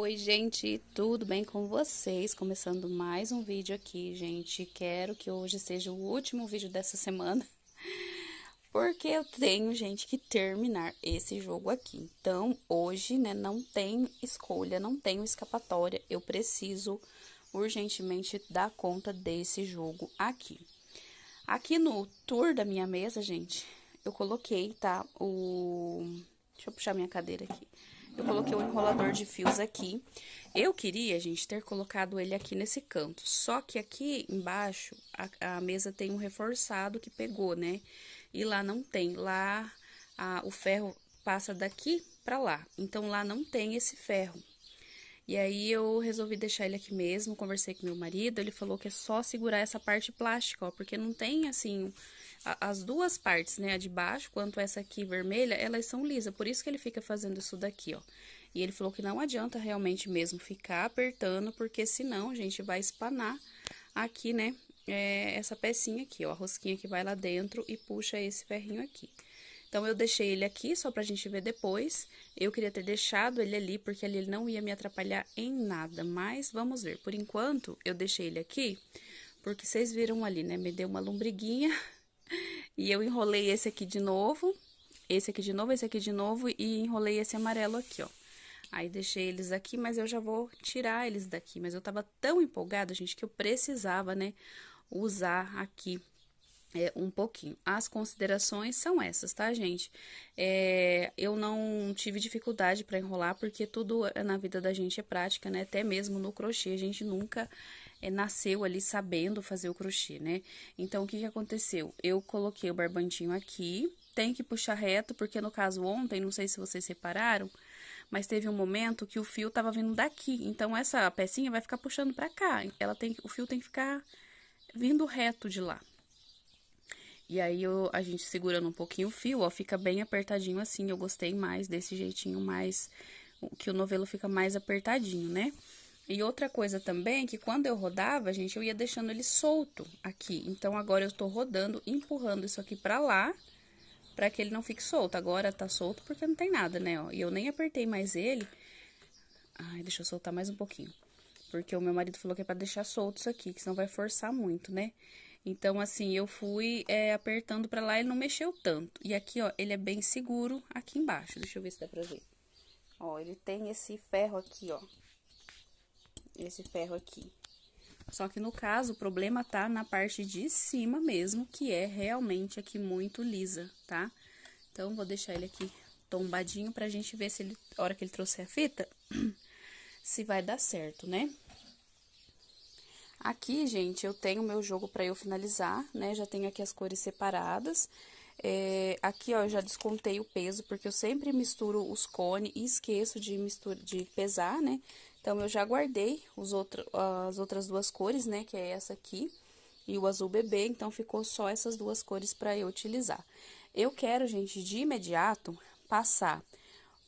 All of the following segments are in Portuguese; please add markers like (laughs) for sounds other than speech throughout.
Oi, gente, tudo bem com vocês? Começando mais um vídeo aqui, gente. Quero que hoje seja o último vídeo dessa semana, (laughs) porque eu tenho, gente, que terminar esse jogo aqui. Então, hoje, né, não tem escolha, não tenho escapatória. Eu preciso urgentemente dar conta desse jogo aqui. Aqui no tour da minha mesa, gente, eu coloquei, tá, o... Deixa eu puxar minha cadeira aqui eu coloquei o enrolador de fios aqui. Eu queria, gente, ter colocado ele aqui nesse canto. Só que aqui embaixo, a, a mesa tem um reforçado que pegou, né? E lá não tem. Lá, a, o ferro passa daqui pra lá. Então, lá não tem esse ferro. E aí, eu resolvi deixar ele aqui mesmo. Conversei com meu marido. Ele falou que é só segurar essa parte plástica, ó. Porque não tem, assim as duas partes, né, a de baixo, quanto essa aqui vermelha, elas são lisas, por isso que ele fica fazendo isso daqui, ó. E ele falou que não adianta realmente mesmo ficar apertando, porque senão a gente vai espanar aqui, né, é, essa pecinha aqui, ó, a rosquinha que vai lá dentro e puxa esse ferrinho aqui. Então, eu deixei ele aqui só pra gente ver depois. Eu queria ter deixado ele ali, porque ali ele não ia me atrapalhar em nada. Mas, vamos ver. Por enquanto, eu deixei ele aqui, porque vocês viram ali, né? Me deu uma lombriguinha (laughs) e eu enrolei esse aqui de novo, esse aqui de novo, esse aqui de novo e enrolei esse amarelo aqui, ó. Aí, deixei eles aqui, mas eu já vou tirar eles daqui. Mas eu tava tão empolgada, gente, que eu precisava, né, usar aqui é, um pouquinho. As considerações são essas, tá, gente? É, eu não tive dificuldade para enrolar, porque tudo na vida da gente é prática, né? Até mesmo no crochê, a gente nunca é, nasceu ali sabendo fazer o crochê, né? Então, o que, que aconteceu? Eu coloquei o barbandinho aqui, tem que puxar reto, porque no caso ontem, não sei se vocês separaram, mas teve um momento que o fio tava vindo daqui, então essa pecinha vai ficar puxando pra cá, ela tem, o fio tem que ficar vindo reto de lá. E aí, eu, a gente segurando um pouquinho o fio, ó, fica bem apertadinho assim, eu gostei mais desse jeitinho mais, que o novelo fica mais apertadinho, né? E outra coisa também, que quando eu rodava, gente, eu ia deixando ele solto aqui. Então, agora eu tô rodando, empurrando isso aqui pra lá, pra que ele não fique solto. Agora tá solto porque não tem nada, né, ó. E eu nem apertei mais ele. Ai, deixa eu soltar mais um pouquinho. Porque o meu marido falou que é pra deixar solto isso aqui, que senão vai forçar muito, né? Então, assim, eu fui é, apertando pra lá, ele não mexeu tanto. E aqui, ó, ele é bem seguro aqui embaixo. Deixa eu ver se dá pra ver. Ó, ele tem esse ferro aqui, ó esse ferro aqui. Só que no caso, o problema tá na parte de cima mesmo, que é realmente aqui muito lisa, tá? Então, vou deixar ele aqui tombadinho pra gente ver se ele, a hora que ele trouxer a fita, (clears throat) se vai dar certo, né? Aqui, gente, eu tenho o meu jogo pra eu finalizar, né? Já tenho aqui as cores separadas. É, aqui, ó, eu já descontei o peso, porque eu sempre misturo os cones e esqueço de, mistura, de pesar, né? Então, eu já guardei os outro, as outras duas cores, né? Que é essa aqui e o azul bebê. Então, ficou só essas duas cores para eu utilizar. Eu quero, gente, de imediato, passar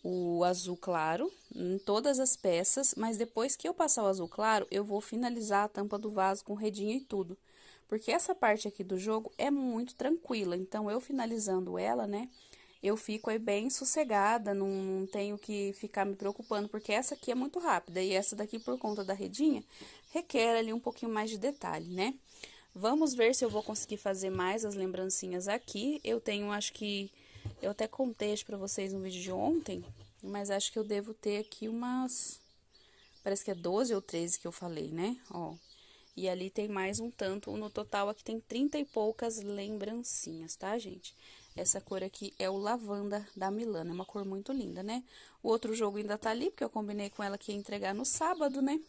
o azul claro em todas as peças, mas depois que eu passar o azul claro, eu vou finalizar a tampa do vaso com redinha e tudo. Porque essa parte aqui do jogo é muito tranquila, então eu finalizando ela, né, eu fico aí bem sossegada, não, tenho que ficar me preocupando, porque essa aqui é muito rápida e essa daqui, por conta da redinha, requer ali um pouquinho mais de detalhe, né? Vamos ver se eu vou conseguir fazer mais as lembrancinhas aqui. Eu tenho, acho que, eu até contei para vocês no vídeo de ontem, mas acho que eu devo ter aqui umas, parece que é 12 ou 13 que eu falei, né? Ó, e ali tem mais um tanto, no total aqui tem 30 e poucas lembrancinhas, tá, gente? Essa cor aqui é o lavanda da Milana, é uma cor muito linda, né? O outro jogo ainda tá ali, porque eu combinei com ela que ia entregar no sábado, né?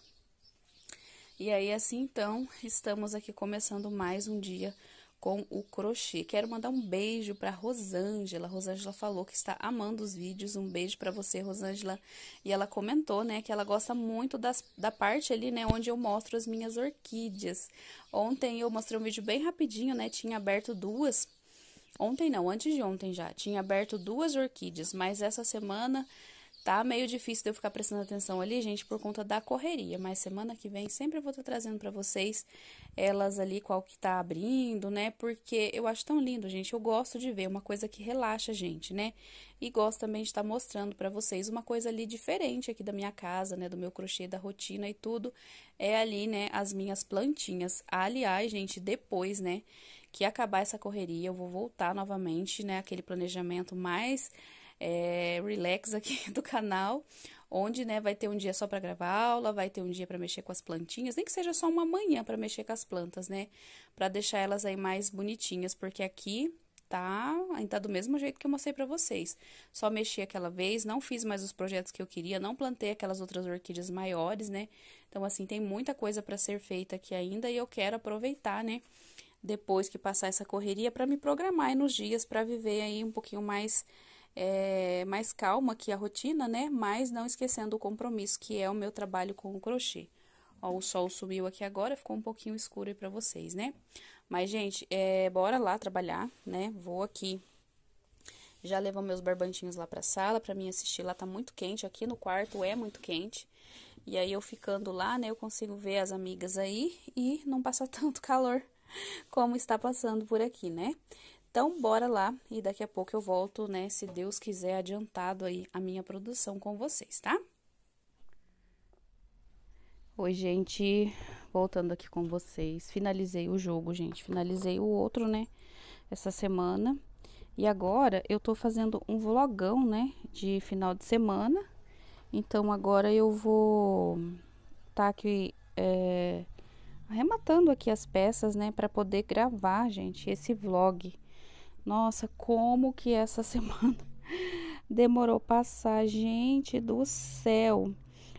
E aí, assim, então, estamos aqui começando mais um dia com o crochê. Quero mandar um beijo para Rosângela. Rosângela falou que está amando os vídeos. Um beijo para você, Rosângela. E ela comentou, né, que ela gosta muito das, da parte ali, né, onde eu mostro as minhas orquídeas. Ontem eu mostrei um vídeo bem rapidinho, né, tinha aberto duas Ontem não, antes de ontem já. Tinha aberto duas orquídeas, mas essa semana Tá meio difícil de eu ficar prestando atenção ali, gente, por conta da correria, mas semana que vem sempre eu vou estar trazendo para vocês elas ali, qual que tá abrindo, né? Porque eu acho tão lindo, gente, eu gosto de ver uma coisa que relaxa a gente, né? E gosto também de estar tá mostrando para vocês uma coisa ali diferente aqui da minha casa, né? Do meu crochê, da rotina e tudo, é ali, né, as minhas plantinhas. Aliás, gente, depois, né, que acabar essa correria, eu vou voltar novamente, né, aquele planejamento mais é, relax aqui (laughs) do canal, onde, né, vai ter um dia só para gravar aula, vai ter um dia para mexer com as plantinhas, nem que seja só uma manhã para mexer com as plantas, né, para deixar elas aí mais bonitinhas, porque aqui tá, ainda tá do mesmo jeito que eu mostrei para vocês. Só mexi aquela vez, não fiz mais os projetos que eu queria, não plantei aquelas outras orquídeas maiores, né? Então assim, tem muita coisa para ser feita aqui ainda e eu quero aproveitar, né? Depois que passar essa correria para me programar aí nos dias para viver aí um pouquinho mais é, mais calma que a rotina, né? Mas não esquecendo o compromisso que é o meu trabalho com o crochê. Ó, o sol subiu aqui agora, ficou um pouquinho escuro aí pra vocês, né? Mas, gente, é, bora lá trabalhar, né? Vou aqui já levo meus barbantinhos lá pra sala pra mim assistir. Lá tá muito quente, aqui no quarto é muito quente. E aí, eu ficando lá, né, eu consigo ver as amigas aí e não passa (laughs) tanto calor (laughs) como está passando por aqui, né? Então, bora lá e daqui a pouco eu volto, né, se Deus quiser, adiantado aí a minha produção com vocês, tá? Oi, gente, voltando aqui com vocês. Finalizei o jogo, gente, finalizei o outro, né, essa semana. E agora eu tô fazendo um vlogão, né, de final de semana. Então, agora eu vou tá aqui, é, arrematando aqui as peças, né, para poder gravar, gente, esse vlog nossa, como que essa (laughs) semana demorou passar, gente do céu.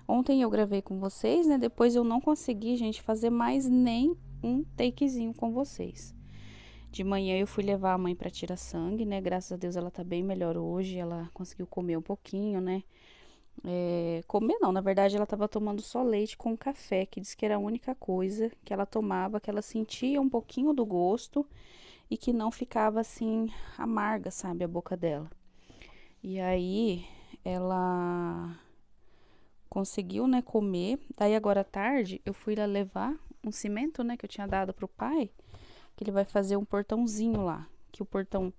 Ontem eu gravei com vocês, né? Depois eu não consegui, gente, fazer mais nem um takezinho com vocês. De manhã eu fui levar a mãe para tirar sangue, né? Graças a Deus ela tá bem melhor hoje. Ela conseguiu comer um pouquinho, né? É, comer não, na verdade ela tava tomando só leite com café, que diz que era a única coisa que ela tomava, que ela sentia um pouquinho do gosto e que não ficava assim amarga, sabe, a boca dela. E aí ela conseguiu, né, comer. Daí agora à tarde eu fui lá levar um cimento, né, que eu tinha dado pro pai, que ele vai fazer um portãozinho lá, que o portão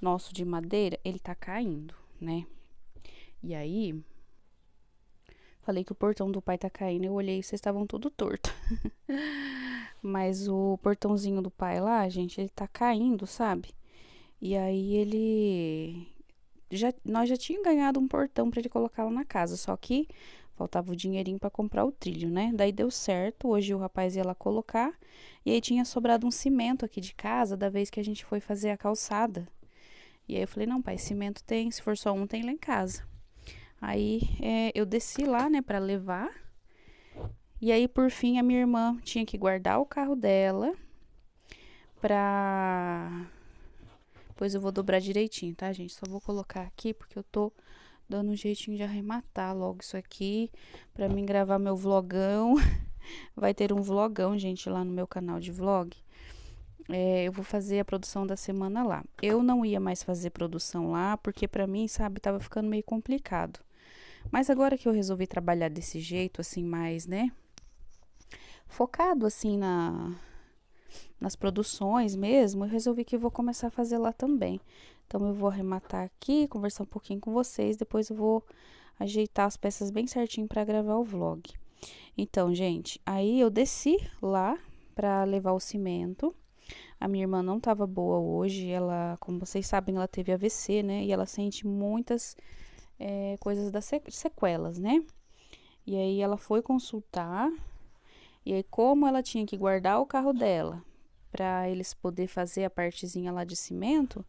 nosso de madeira, ele tá caindo, né? E aí falei que o portão do pai tá caindo, eu olhei e vocês estavam tudo torto. (laughs) Mas o portãozinho do pai lá, gente, ele tá caindo, sabe? E aí ele. Já, nós já tínhamos ganhado um portão para ele colocar lá na casa, só que faltava o dinheirinho para comprar o trilho, né? Daí deu certo, hoje o rapaz ia lá colocar, e aí tinha sobrado um cimento aqui de casa da vez que a gente foi fazer a calçada. E aí eu falei: não, pai, cimento tem, se for só um, tem lá em casa. Aí é, eu desci lá, né, para levar. E aí, por fim, a minha irmã tinha que guardar o carro dela pra. Depois eu vou dobrar direitinho, tá, gente? Só vou colocar aqui porque eu tô dando um jeitinho de arrematar logo isso aqui pra mim gravar meu vlogão. (laughs) Vai ter um vlogão, gente, lá no meu canal de vlog. É, eu vou fazer a produção da semana lá. Eu não ia mais fazer produção lá porque pra mim, sabe, tava ficando meio complicado. Mas agora que eu resolvi trabalhar desse jeito, assim, mais, né? focado assim na nas produções mesmo, eu resolvi que eu vou começar a fazer lá também. Então eu vou arrematar aqui, conversar um pouquinho com vocês, depois eu vou ajeitar as peças bem certinho para gravar o vlog. Então, gente, aí eu desci lá para levar o cimento. A minha irmã não tava boa hoje, ela, como vocês sabem, ela teve AVC, né? E ela sente muitas é, coisas das sequelas, né? E aí ela foi consultar e aí, como ela tinha que guardar o carro dela para eles poder fazer a partezinha lá de cimento,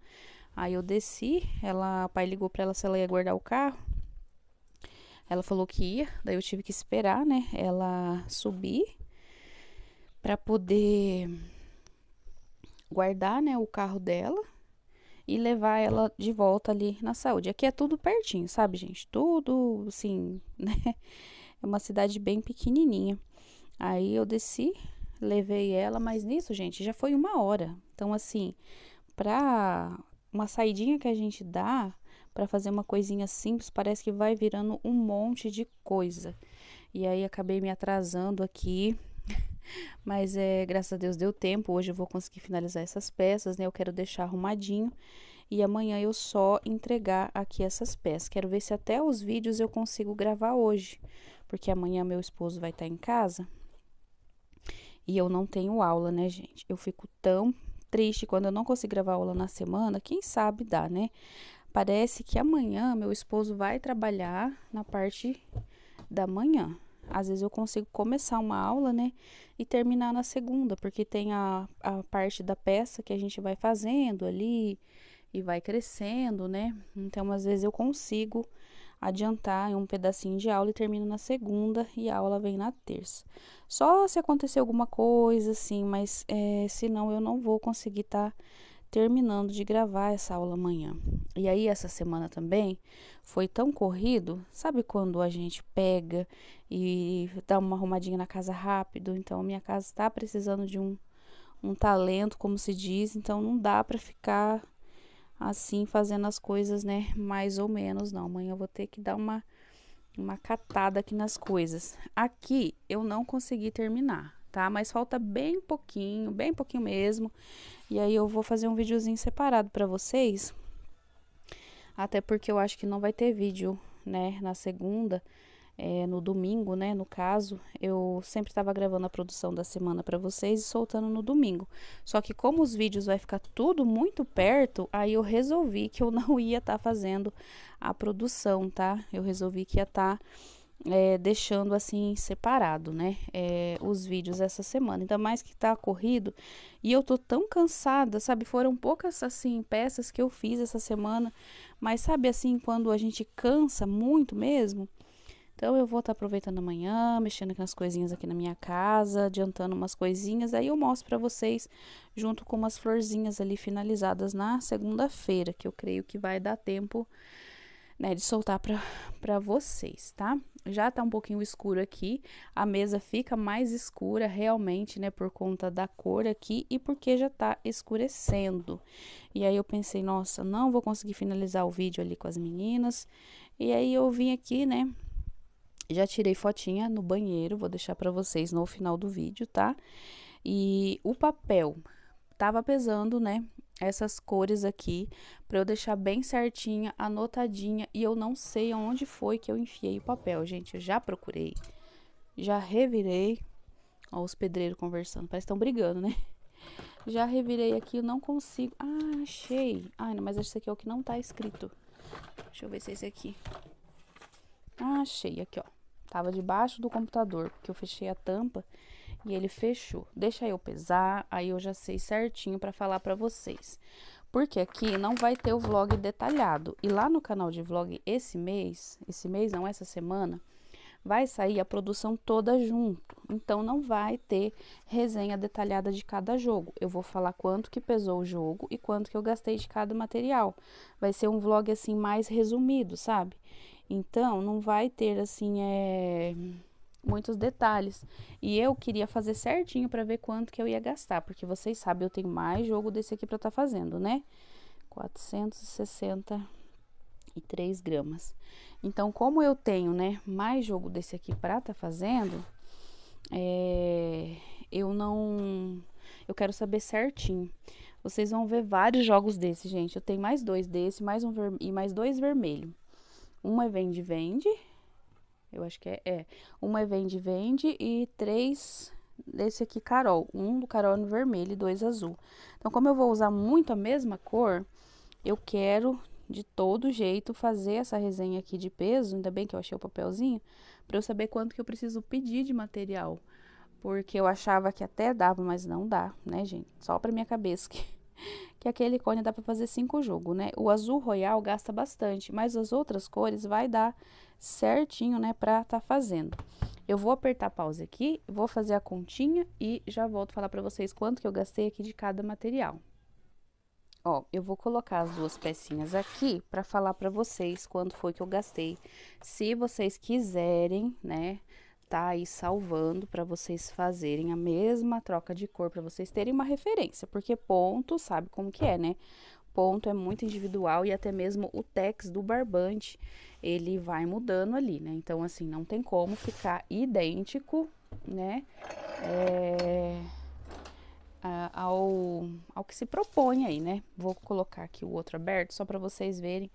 aí eu desci, ela, o pai ligou para ela se ela ia guardar o carro. Ela falou que ia, daí eu tive que esperar, né, ela subir para poder guardar, né, o carro dela e levar ela de volta ali na saúde. Aqui é tudo pertinho, sabe, gente? Tudo assim, (laughs) né? É uma cidade bem pequenininha. Aí eu desci, levei ela, mas nisso, gente, já foi uma hora. Então, assim, pra uma saidinha que a gente dá para fazer uma coisinha simples, parece que vai virando um monte de coisa. E aí acabei me atrasando aqui, mas é, graças a Deus deu tempo. Hoje eu vou conseguir finalizar essas peças, né? Eu quero deixar arrumadinho e amanhã eu só entregar aqui essas peças. Quero ver se até os vídeos eu consigo gravar hoje, porque amanhã meu esposo vai estar em casa. E eu não tenho aula, né, gente? Eu fico tão triste quando eu não consigo gravar aula na semana, quem sabe dá, né? Parece que amanhã meu esposo vai trabalhar na parte da manhã. Às vezes eu consigo começar uma aula, né? E terminar na segunda, porque tem a, a parte da peça que a gente vai fazendo ali e vai crescendo, né? Então, às vezes eu consigo adiantar um pedacinho de aula e termino na segunda e a aula vem na terça. Só se acontecer alguma coisa assim, mas é, senão eu não vou conseguir estar tá terminando de gravar essa aula amanhã. E aí, essa semana também foi tão corrido, sabe quando a gente pega e dá uma arrumadinha na casa rápido? Então, minha casa está precisando de um, um talento, como se diz, então não dá para ficar assim fazendo as coisas, né? Mais ou menos, não. Amanhã eu vou ter que dar uma, uma catada aqui nas coisas. Aqui eu não consegui terminar, tá? Mas falta bem pouquinho, bem pouquinho mesmo. E aí eu vou fazer um videozinho separado para vocês. Até porque eu acho que não vai ter vídeo, né? Na segunda é, no domingo, né? No caso, eu sempre estava gravando a produção da semana para vocês e soltando no domingo. Só que como os vídeos vai ficar tudo muito perto, aí eu resolvi que eu (laughs) não ia estar tá fazendo a produção, tá? Eu resolvi que ia estar tá, é, deixando assim separado, né? É, os vídeos essa semana. Ainda mais que tá corrido e eu tô tão cansada, sabe? Foram poucas assim peças que eu fiz essa semana, mas sabe assim quando a gente cansa muito mesmo? Então eu vou estar tá aproveitando amanhã, mexendo nas coisinhas aqui na minha casa, adiantando umas coisinhas, aí eu mostro para vocês junto com umas florzinhas ali finalizadas na segunda-feira, que eu creio que vai dar tempo, né, de soltar para vocês, tá? Já tá um pouquinho escuro aqui, a mesa fica mais escura realmente, né, por conta da cor aqui e porque já tá escurecendo. E aí eu pensei, nossa, não vou conseguir finalizar o vídeo ali com as meninas. E aí eu vim aqui, né, já tirei fotinha no banheiro, vou deixar para vocês no final do vídeo, tá? E o papel tava pesando, né? Essas cores aqui, para eu deixar bem certinha, anotadinha, e eu não sei aonde foi que eu enfiei o papel, gente. Eu já procurei, já revirei. Ó, os pedreiros conversando, parece que estão brigando, né? (laughs) Já revirei aqui, eu não consigo. Ah, achei. Ai, mas esse aqui é o que não tá escrito. Deixa eu ver se é esse aqui. Ah, achei aqui, ó. Tava debaixo do computador, porque eu fechei a tampa e ele fechou. Deixa eu pesar, aí eu já sei certinho para falar para vocês. Porque aqui não vai ter o vlog detalhado. E lá no canal de vlog esse mês, esse mês não, essa semana, vai sair a produção toda junto. Então não vai ter resenha detalhada de cada jogo. Eu vou falar quanto que pesou o jogo e quanto que eu gastei de cada material. Vai ser um vlog assim mais resumido, sabe? Então, não vai ter assim é, muitos detalhes. E eu queria fazer certinho para ver quanto que eu ia gastar, porque vocês sabem, eu tenho mais jogo desse aqui para estar tá fazendo, né? 463 gramas. Então, como eu tenho, né, mais jogo desse aqui para estar tá fazendo, é, eu não, eu quero saber certinho. Vocês vão ver vários jogos desse, gente. Eu tenho mais dois desse, mais um e mais dois vermelho. Uma é vende-vende. Eu acho que é, é. Uma é vende-vende e três desse aqui Carol. Um do Carol no vermelho e dois azul. Então, como eu vou usar muito a mesma cor, eu quero de todo jeito fazer essa resenha aqui de peso. Ainda bem que eu achei o papelzinho. Pra eu saber quanto que eu preciso pedir de material. Porque eu achava que até dava, mas não dá, né, gente? Só pra minha cabeça que que aquele cone dá para fazer cinco jogos, né? O azul royal gasta bastante, mas as outras cores vai dar certinho, né, para tá fazendo. Eu vou apertar pause aqui, vou fazer a continha e já volto falar para vocês quanto que eu gastei aqui de cada material. Ó, eu vou colocar as duas pecinhas aqui para falar para vocês quanto foi que eu gastei. Se vocês quiserem, né, tá aí salvando para vocês fazerem a mesma troca de cor, para vocês terem uma referência, porque ponto, sabe como que é, né? ponto é muito individual e até mesmo o tex do barbante, ele vai mudando ali, né? Então, assim, não tem como ficar idêntico, né? É, ao, ao que se propõe aí, né? Vou colocar aqui o outro aberto só para vocês verem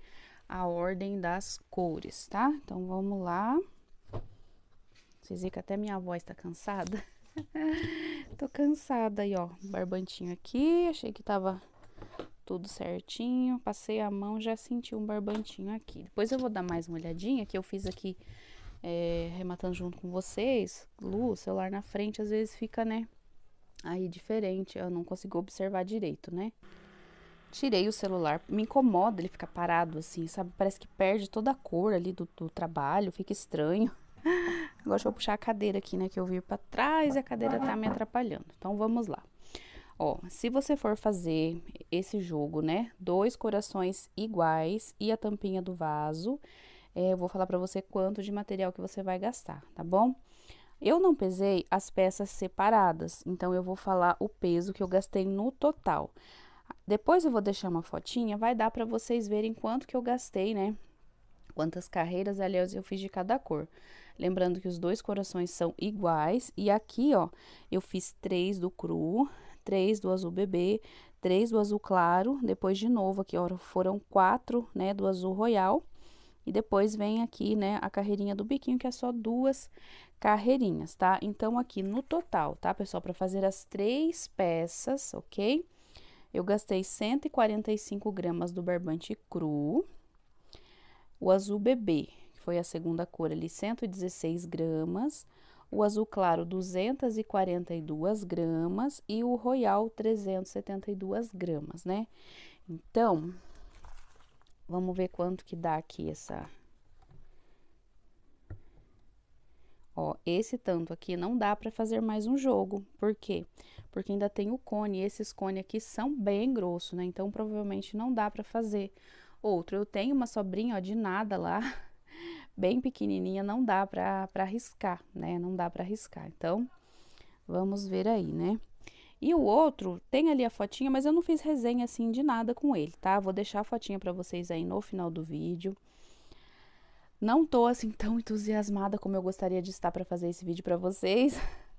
a ordem das cores, tá? Então, vamos lá. Vocês viram que até minha voz tá cansada? (laughs) Tô cansada aí, ó. Barbantinho aqui, achei que tava tudo certinho. Passei a mão, já senti um barbantinho aqui. Depois eu vou dar mais uma olhadinha, que eu fiz aqui, é, rematando junto com vocês. Luz, celular na frente, às vezes fica, né, aí diferente. Eu não consigo observar direito, né? Tirei o celular, me incomoda ele ficar parado assim, sabe? Parece que perde toda a cor ali do, do trabalho, fica estranho. (laughs) Agora deixa eu puxar a cadeira aqui, né? Que eu vi para trás e a cadeira tá me atrapalhando. Então, vamos lá. Ó, se você for fazer esse jogo, né? Dois corações iguais e a tampinha do vaso, é, eu vou falar para você quanto de material que você vai gastar, tá bom? Eu não pesei as peças separadas, então eu vou falar o peso que eu gastei no total. Depois eu vou deixar uma fotinha, vai dar para vocês verem quanto que eu gastei, né? Quantas carreiras, aliás, eu fiz de cada cor. Lembrando que os dois corações são iguais. E aqui, ó, eu fiz três do cru, três do azul bebê, três do azul claro. Depois, de novo, aqui, ó, foram quatro, né, do azul royal. E depois vem aqui, né, a carreirinha do biquinho, que é só duas carreirinhas, tá? Então, aqui no total, tá, pessoal? Para fazer as três peças, ok? Eu gastei 145 gramas do barbante cru. O azul bebê, foi a segunda cor ali, 116 gramas. O azul claro, 242 gramas. E o royal, 372 gramas, né? Então, vamos ver quanto que dá aqui essa... Ó, esse tanto aqui não dá para fazer mais um jogo. Por quê? Porque ainda tem o cone, e esses cones aqui são bem grossos, né? Então, provavelmente não dá para fazer outro. Eu tenho uma sobrinha, ó, de nada lá, (laughs) bem pequenininha, não dá para riscar, né? Não dá para riscar. Então, vamos ver aí, né? E o outro, tem ali a fotinha, mas eu não fiz resenha assim de nada com ele, tá? Vou deixar a fotinha para vocês aí no final do vídeo. Não tô assim tão entusiasmada como eu gostaria de estar para fazer esse vídeo para vocês.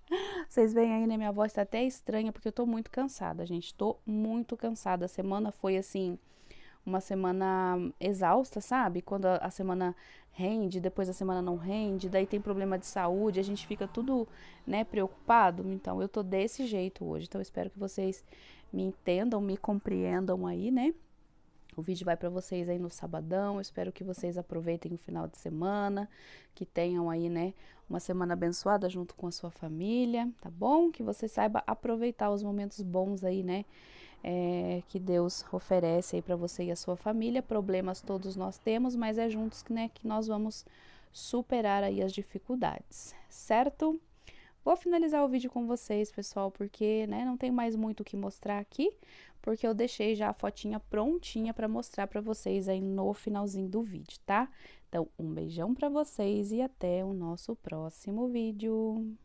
(laughs) Vocês veem aí, né? Minha voz tá até estranha porque eu tô muito cansada, gente. Tô muito cansada. A semana foi assim uma semana exausta, sabe? Quando a, a, semana rende, depois a semana não rende, daí tem problema de saúde, a gente fica tudo, né, preocupado. Então, eu tô desse jeito hoje. Então, eu espero que vocês me entendam, me compreendam aí, né? O vídeo vai para vocês aí no sabadão. Eu espero que vocês aproveitem o final de semana, que tenham aí, né, uma semana abençoada junto com a sua família, tá bom? Que você saiba aproveitar os momentos bons aí, né? É, que Deus oferece aí para você e a sua família. Problemas todos nós temos, mas é juntos né, que nós vamos superar aí as dificuldades, certo? Vou finalizar o vídeo com vocês, pessoal, porque né, não tem mais muito o que mostrar aqui, porque eu deixei já a fotinha prontinha para mostrar para vocês aí no finalzinho do vídeo, tá? Então, um beijão para vocês e até o nosso próximo vídeo.